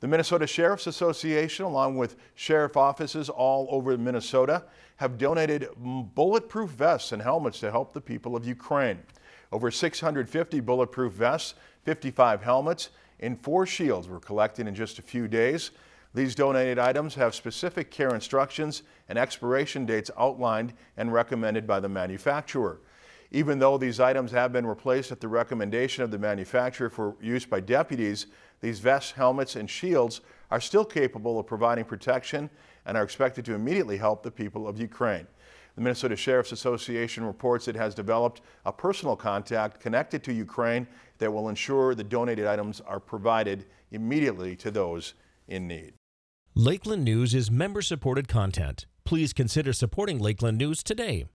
The Minnesota Sheriff's Association, along with sheriff offices all over Minnesota, have donated bulletproof vests and helmets to help the people of Ukraine. Over 650 bulletproof vests, 55 helmets, and four shields were collected in just a few days. These donated items have specific care instructions and expiration dates outlined and recommended by the manufacturer. Even though these items have been replaced at the recommendation of the manufacturer for use by deputies, these vests, helmets, and shields are still capable of providing protection and are expected to immediately help the people of Ukraine. The Minnesota Sheriff's Association reports it has developed a personal contact connected to Ukraine that will ensure the donated items are provided immediately to those in need. Lakeland News is member supported content. Please consider supporting Lakeland News today.